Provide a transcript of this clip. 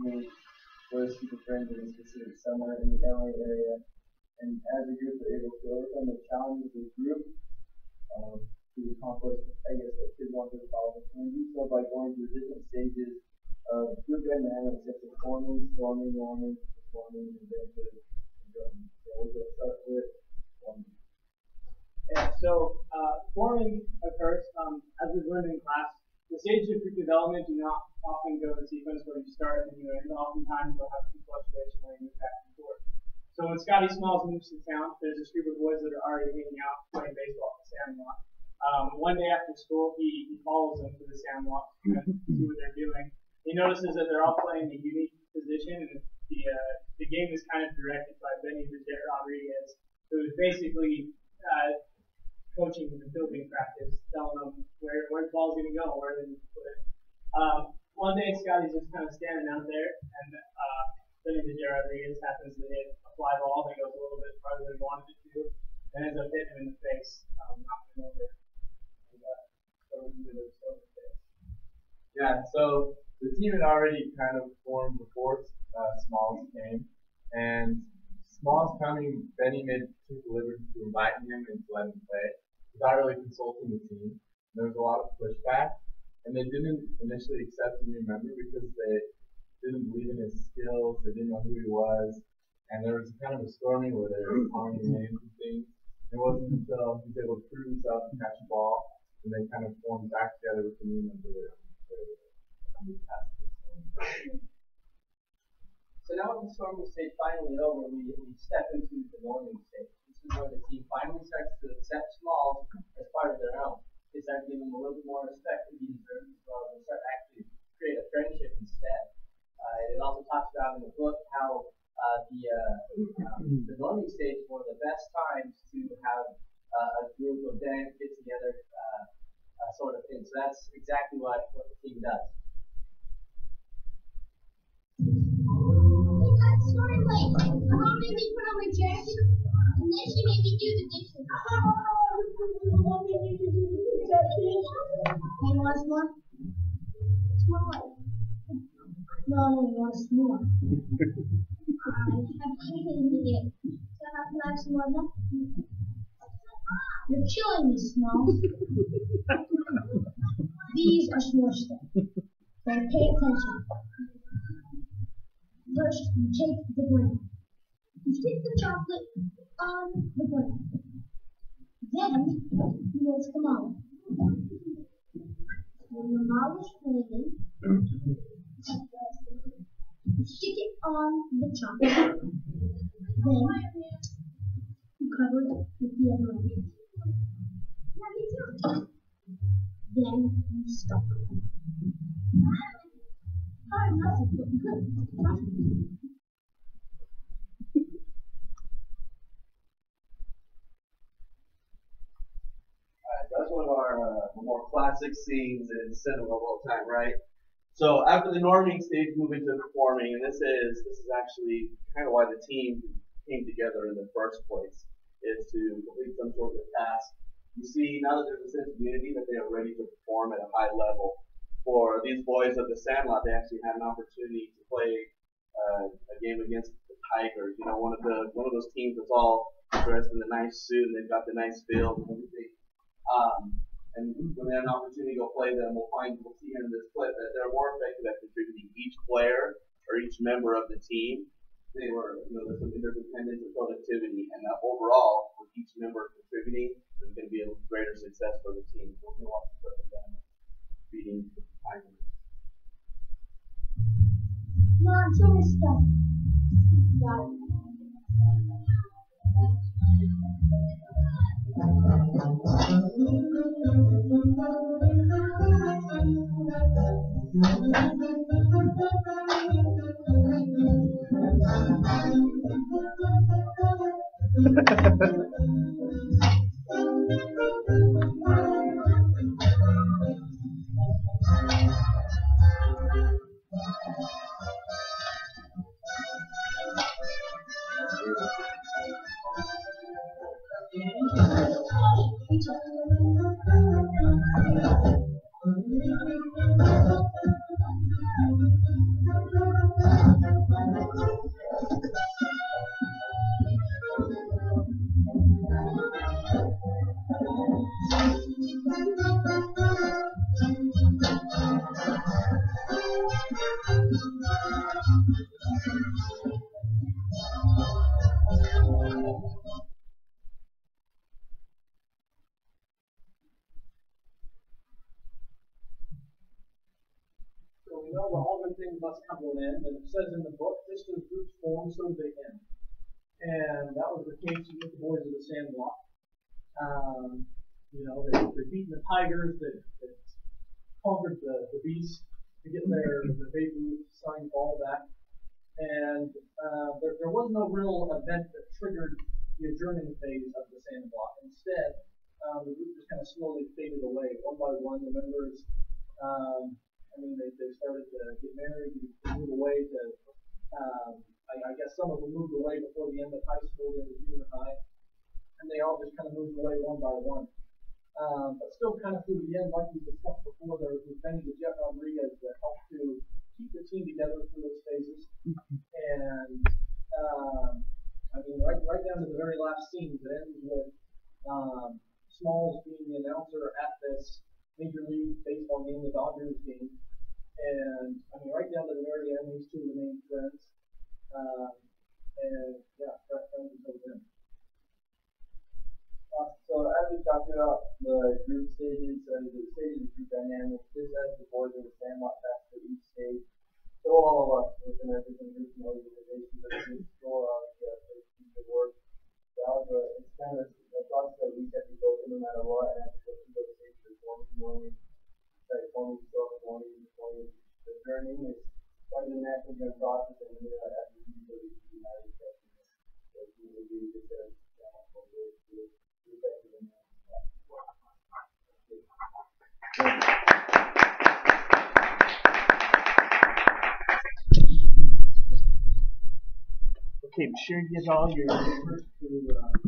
meet with super friends in a specific summer in the LA area. And as a group, we're able to overcome the challenges of the group um, to accomplish, I guess, what kids want to accomplish. And we do so by going through different stages of group dynamics such as forming, storming, norming, performing, and adventure, and drumming. So we're going to start with forming. Yeah, so uh, forming occurs, um, as we've learned in class, the stages of group development do not often go in sequence where you start and you end. Oftentimes you'll have some fluctuation where you move back and forth. So when Scotty Smalls moves to town, there's this group of boys that are already hanging out playing baseball at the sandlot. Um, one day after school, he, he follows them to the sandlot to see what they're doing. He notices that they're all playing a unique position, and the uh, the game is kind of directed by Benny the Jet Rodriguez, who is basically uh, coaching in the fielding practice, telling them where where the ball's gonna go, where they to put it. Um, one day Scotty's just kind of standing out there, and uh, Benny the Jet Rodriguez happens to hit a fly ball that goes a little bit farther than he wanted it to, and ends up hitting him in the face, um, knocking him over. And, uh, the the. Yeah, so the team had already kind of formed before uh, Smalls came, and Smalls coming, Benny made the liberty to invite him and to let him play without really consulting the team. There was a lot of pushback, and they didn't initially accept the new member because they didn't believe in his skills, they didn't know who he was, and there was kind of a storming where they were calling him names and things. It wasn't until he was able to prove himself and catch a ball, and they kind of formed back together with the new member. and they passed this. So now with the storming stage finally over, we, we step into the norming stage. This is where the team finally starts to accept Smalls as part of their own. They start giving him a little bit more respect that he deserves as well. They start actually create a friendship instead. Uh, it also talks about in the book how uh, the uh, um, the stage is one of the best times to have uh, a group of band get together uh, uh, sort of thing. So that's exactly what, what the team does. We got started late. My mom made me put on my jacket, and then she made me do the dishes. Mom made me do the dishes. You want some more? Small. No, no, you want more. I have taken it yet. So I have to have left. You're killing me, Smalls. These are stuff. Better pay attention. First, you take the ground. You stick the chocolate on the ground. Then, you roast the marble. When the marble is flaming, you stick it on the chocolate. Then, That's. One of our uh, more classic scenes in cinema of all time, right? So after the norming stage, move into performing, and this is this is actually kind of why the team came together in the first place, is to complete some sort of task. You see, now that there's a sense of unity, that they are ready to perform at a high level. For these boys of the Sandlot, they actually had an opportunity to play uh, a game against the Tigers. You know, one of the one of those teams that's all dressed in a nice suit and they've got the nice field and everything. Um, and when they have an opportunity to go play them, we'll find we'll see in this clip that they're more effective at contributing each player or each member of the team. They were, you know, there's some interdependence and productivity, and uh, overall, with each member contributing, there's going to be a greater success for the team. We're reading Bible. Mom, stuff. Thank you. Good things must come to an end, and it says in the book, just as groups form, so do they end. And that was the case with the boys of the Sandlot. Um, you know, they, they beaten the Tigers, they, they conquered the, the Beast to get their, the Babe Ruth signed ball back. And uh, there, there was no real event that triggered the adjourning phase of the Sandlot. Instead, um, the group just kind of slowly faded away, one by one. The members um, started to get married, and move away to, um, I, I guess some of them moved away before the end of high school into junior high, and they all just kind of moved away one by one. Um, but still kind of through the end, like we discussed before, there was Benny the Jet Rodriguez that helped to keep the team together through its phases. And, um, I mean, right, right down to the very last scenes, it ends with, um, Smalls being the announcer at this Major League Baseball game, the Dodgers game. And I mean, right down to the very end, these two remain friends. Um, and yeah, friends friends until then. Uh, so as we talked about the group stages, and the stages of group dynamics, just as the boys of the sandlot pass through each stage, so all of us within our different groups and organizations are going to explore our uh, the future work. Uh, it's kind of a process that we have to go through no matter what, and have to go through those stages of forming, learning, like forming, strong, forming, forming. The journey is part of the natural good process, and we uh, have to do so we can be highly effective. So we will be just as uh, for the the effective in that. Be sure to get all your.